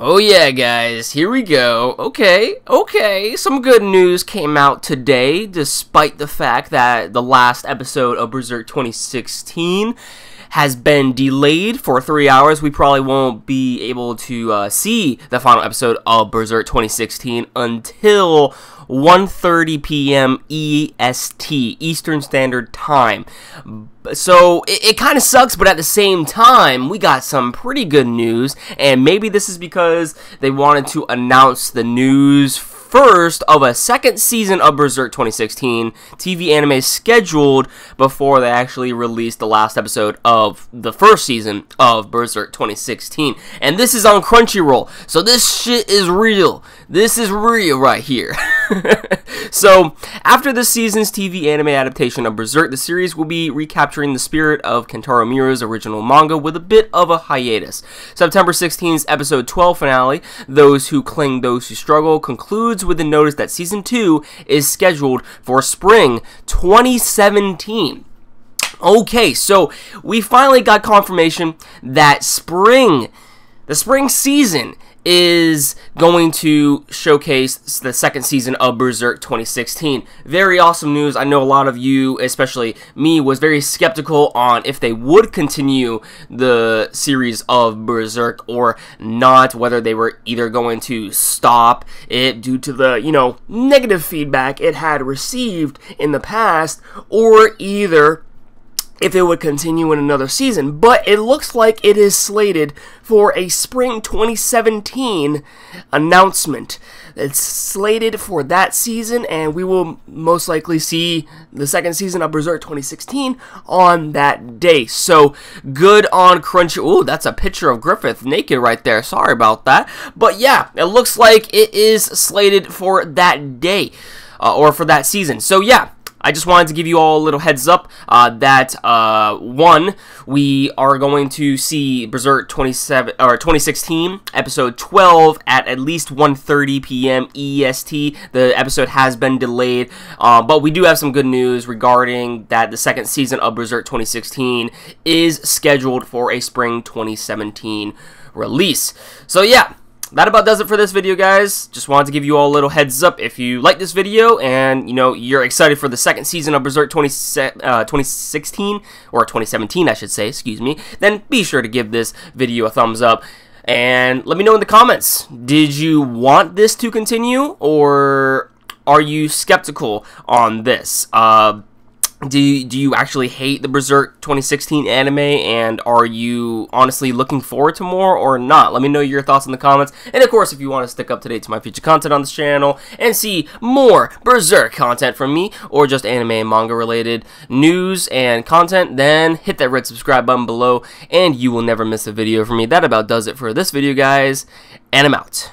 Oh yeah, guys, here we go. Okay, okay, some good news came out today, despite the fact that the last episode of Berserk 2016 has been delayed for three hours. We probably won't be able to uh, see the final episode of Berserk 2016 until 1.30 p.m. EST, Eastern Standard Time. So it, it kind of sucks, but at the same time, we got some pretty good news, and maybe this is because they wanted to announce the news first of a second season of Berserk 2016 TV anime scheduled before they actually released the last episode of the first season of Berserk 2016. And this is on Crunchyroll, so this shit is real. This is real right here. so, after this season's TV anime adaptation of Berserk, the series will be recapturing the spirit of Kentaro Miura's original manga with a bit of a hiatus. September 16's episode 12 finale, Those Who Cling, Those Who Struggle, concludes with the notice that season 2 is scheduled for spring 2017. Okay, so we finally got confirmation that spring, the spring season, is going to showcase the second season of Berserk 2016. Very awesome news. I know a lot of you, especially me, was very skeptical on if they would continue the series of Berserk or not, whether they were either going to stop it due to the, you know, negative feedback it had received in the past, or either if it would continue in another season, but it looks like it is slated for a spring 2017 announcement. It's slated for that season, and we will most likely see the second season of Berserk 2016 on that day. So good on Crunchy. Oh, that's a picture of Griffith naked right there. Sorry about that. But yeah, it looks like it is slated for that day. Uh, or for that season. So yeah, I just wanted to give you all a little heads up uh, that uh, one, we are going to see Berserk 27 or 2016 episode 12 at at least 1:30 p.m. EST. The episode has been delayed, uh, but we do have some good news regarding that the second season of Berserk 2016 is scheduled for a spring 2017 release. So yeah, that about does it for this video, guys. Just wanted to give you all a little heads up. If you like this video and, you know, you're excited for the second season of Berserk 20, uh, 2016, or 2017, I should say, excuse me, then be sure to give this video a thumbs up. And let me know in the comments, did you want this to continue, or are you skeptical on this? Uh, do you, do you actually hate the Berserk 2016 anime and are you honestly looking forward to more or not? Let me know your thoughts in the comments. And of course, if you want to stick up to date to my future content on this channel and see more Berserk content from me or just anime and manga related news and content, then hit that red subscribe button below and you will never miss a video from me. That about does it for this video, guys. And I'm out.